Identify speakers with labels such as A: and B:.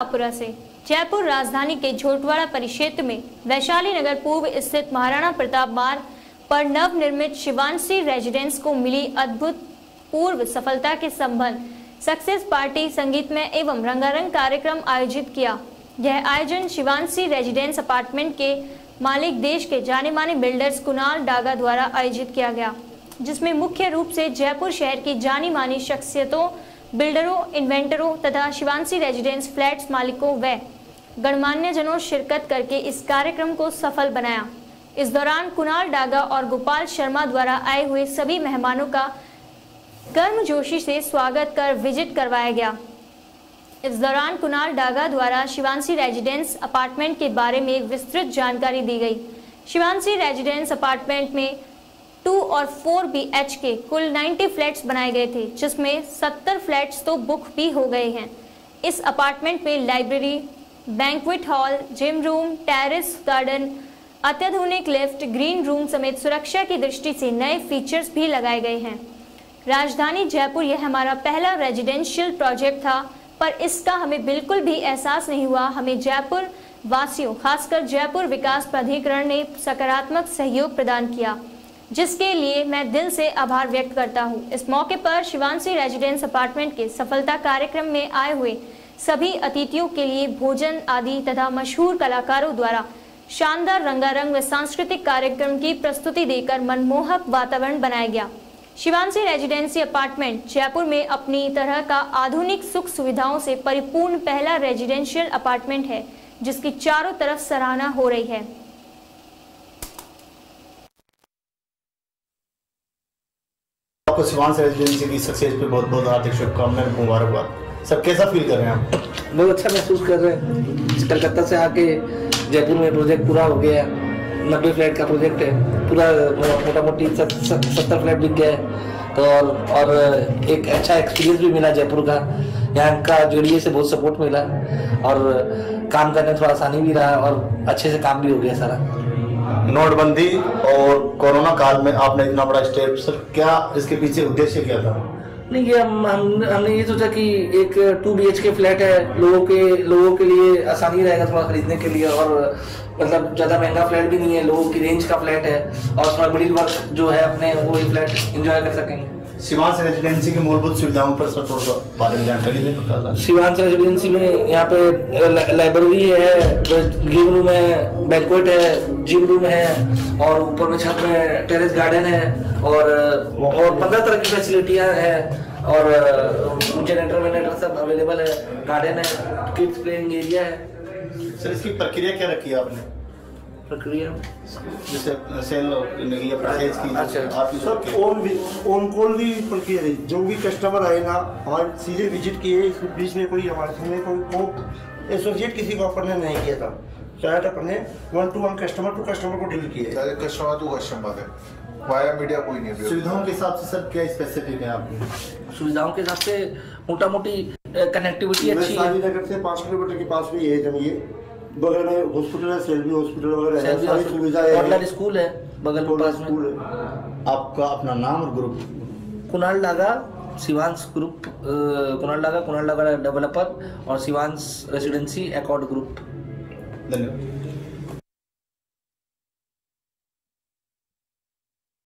A: शाहपुरा से। जयपुर राजधानी के झोटवाड़ा परिक्षेत्र में वैशाली नगर पूर्व स्थित महाराणा प्रताप मार्ग पर नव निर्मित शिवानसी रेजिडेंस को मिली अद्भुत पूर्व सफलता के संबंध। सक्सेस पार्टी संगीतमय एवं रंगारंग कार्यक्रम आयोजित किया। यह आयोजन शिवानसी रेजिडेंस अपार्टमेंट के मालिक देश के जाने माने बिल्डर्स कुणाल डागा द्वारा आयोजित किया गया, जिसमें मुख्य रूप से जयपुर शहर की जानी मानी शख्सियतों बिल्डरों, इन्वेंटरों तथा शिवानसी रेजिडेंस फ्लैट्स मालिकों व गणमान्य जनों शिरकत करके इस कार्यक्रम को सफल बनाया। इस दौरान कुणाल डागा और गोपाल शर्मा द्वारा आए हुए सभी मेहमानों का गर्मजोशी से स्वागत कर विज़िट करवाया गया। इस दौरान कुणाल डागा द्वारा शिवानसी रेजिडेंस अपार्टमेंट के बारे में विस्तृत जानकारी दी गई। शिवानसी रेजिडेंस अपार्टमेंट में टू और फोर बी एच के कुल 90 फ्लैट्स बनाए गए थे, जिसमें 70 फ्लैट्स तो बुक भी हो गए हैं। इस अपार्टमेंट में library banquet hall gym room terrace garden अत्याधुनिक लिफ्ट ग्रीन रूम समेत सुरक्षा की दृष्टि से नए फीचर्स भी लगाए गए हैं। राजधानी जयपुर यह हमारा पहला रेजिडेंशियल प्रोजेक्ट था, पर इसका हमें बिल्कुल भी एहसास नहीं हुआ। हमें जयपुर वासियों, खासकर जयपुर विकास प्राधिकरण ने सकारात्मक सहयोग प्रदान किया। जिसके लिए मैं दिल से आभार व्यक्त करता हूँ। इस मौके पर शिवानसी रेजिडेंस अपार्टमेंट के सफलता कार्यक्रम में आए हुए सभी अतिथियों के लिए भोजन आदि तथा मशहूर कलाकारों द्वारा शानदार रंगारंग व सांस्कृतिक कार्यक्रम की प्रस्तुति देकर मनमोहक वातावरण बनाया गया। शिवानसी रेजिडेंसी अपार्टमेंट जयपुर में अपनी तरह का आधुनिक सुख सुविधाओं से परिपूर्ण पहला रेजिडेंशियल अपार्टमेंट है, जिसकी चारों तरफ़ सराहना हो रही है।
B: आपको शिवांश रेजिडेंसी की सक्सेस पे बहुत बहुत हार्दिक शुभकामनाएँ, मुबारकबाद। सब कैसा फील कर रहे हैं आप?
C: बहुत अच्छा महसूस कर रहे हैं। कलकत्ता से आके जयपुर में प्रोजेक्ट पूरा हो गया नब्बे फ्लैट का प्रोजेक्ट है। पूरा मोटा मोटी सत्तर फ्लैट बिक गया है। तो और और, एक अच्छा एक्सपीरियंस भी मिला जयपुर का। यहाँ का जोड़िए से बहुत सपोर्ट मिला। और काम करने थोड़ा आसानी भी रहा और अच्छे से काम भी हो गया सारा।
B: नोटबंदी और कोरोना काल में आपने इतना बड़ा स्टेप सर क्या इसके पीछे उद्देश्य क्या था?
C: नहीं ये हम, हम हमने ये सोचा कि एक टू बी के फ्लैट है लोगों के लोगों के लिए आसानी रहेगा थोड़ा खरीदने के लिए और मतलब ज़्यादा महँगा फ्लैट भी नहीं है लोगों की रेंज का फ्लैट है और थोड़ा मिडिल वर्क जो है अपने वो फ्लैट इंजॉय कर सकेंगे।
B: शिवांश रेजिडेंसी की मूलभूत सुविधाओं पर सर थोड़ा सा बारे में जानकारी दें
C: शिवांश रेजिडेंसी में यहाँ पे लाइब्रेरी है गेम रूम है बैंकुएट है जिम रूम है और ऊपर में छत में टेरेस गार्डन है और और पंद्रह तरह की फैसिलिटियाँ हैं और जनरेटर वेनेटर सब अवेलेबल है गार्डन है किड्स प्लेइंग एरिया है।
B: सर इसकी प्रक्रिया क्या रखी है आपने?
C: प्रक्रिया?
B: जैसे सेल या परचेज की
C: अच्छा।
D: ऑन ऑन कॉल भी प्रक्रिया है जो भी कस्टमर आएगा हमारे सीधे विज़िट किए इसके बीच में कोई हमारे सामने कोई को एसोसिएट किसी को अपन ने नहीं किया था। शायद अपन ने one to one customer to customer को डील किया है
E: कस्टमर टू कस्टमर है। वाया मीडिया कोई नहीं है
B: सुविधाओं के हिसाब से सर क्या स्पेसिफिक है आपकी?
C: सुविधाओं के हिसाब से मोटा मोटी कनेक्टिविटी अच्छी है।
D: नगर से पाँच किलोमीटर के पास भी है जब ये बगल में हॉस्पिटल है सेल्वी हॉस्पिटल वगैरह है सारी सुविधाएँ
C: कॉटलर
D: हैं।
C: स्कूल है बगल में पास में।
D: स्कूल है।
B: आपका अपना नाम और group
C: Kunal Daga Shivansh group Kunal Daga Kunal Daga developer और शिवांश रेसिडेंसी एकॉर्ड ग्रुप
B: धन्यवाद।